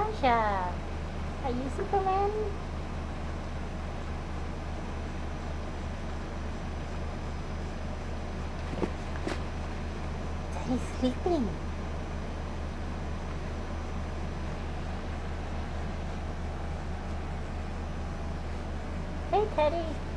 Sasha. Are you Superman? He's sleeping. Hey, Teddy.